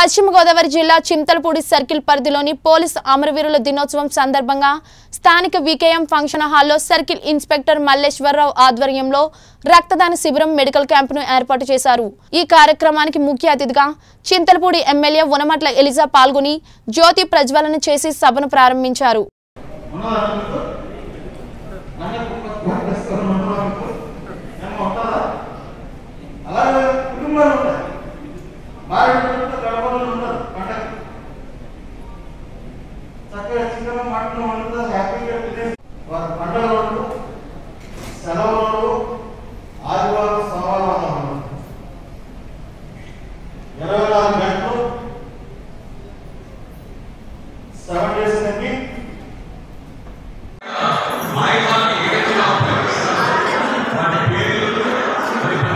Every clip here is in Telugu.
పశ్చిమ గోదావరి జిల్లా చింతలపూడి సర్కిల్ పరిధిలోని పోలీస్ అమరవీరుల దినోత్సవం సందర్భంగా స్థానిక వికేఎం ఫంక్షన్ హాల్లో సర్కిల్ ఇన్స్పెక్టర్ మల్లేశ్వరరావు ఆధ్వర్యంలో రక్తదాన శిబిరం మెడికల్ క్యాంపును ఏర్పాటు చేశారు. ఈ కార్యక్రమానికి ముఖ్య అతిథిగా చింతలపూడి ఎమ్మెల్యే ఉనమట్ల ఎలిజా పాల్గొని జ్యోతి ప్రజ్వలన చేసి సభను ప్రారంభించారు.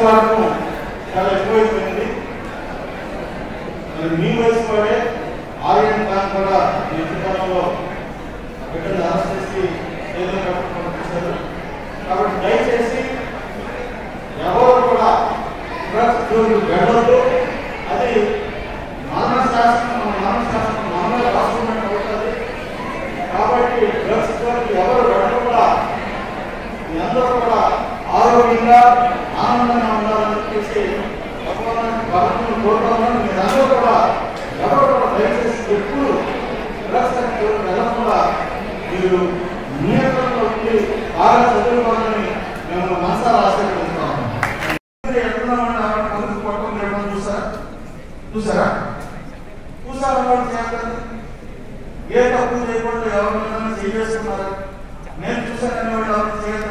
డ్రగ్స్ వాడకం చాలా ఎక్కువైపోయింది మరి మీ వయసు వాడే ఆర్యన్ ప్లాన్ కూడా ఈ మధ్యకాలంలో బిడ్డలు అరెస్ట్ చేసి జైల్లో కాబట్టి దయచేసి ఎవరు కూడా డ్రగ్స్ జోలికి వెళ్ళొద్దు. అది మానవ శాస్త్రం మన మరణ శాస్త్రం మానవ రాష్ట్రం అవుతుంది. కాబట్టి డ్రగ్స్ జోలికి ఎవరు వెళ్ళకుండా మీ అందరూ కూడా ఆరోగ్యంగా ఆనందంగా ఉండాలని చెప్పేసి భగవాన్ భగవంతుని మీరు అందరూ కూడా ఎవరు కూడా దయచేసి ఎప్పుడు డ్రగ్స్ వెళ్ళకుండా మీరు నియంత్రణలో ఉండి బాగా చదువుకోవాలని మేము మనసారా ఆశీర్వదిస్తున్నాము చూసారా? చూసారా? చూసారా వాళ్ళు ఏ తప్పు చేయకుండా ఎవరినైనా చేయేసుకున్నారా నేను చూసాను వాళ్ళు ఎవరు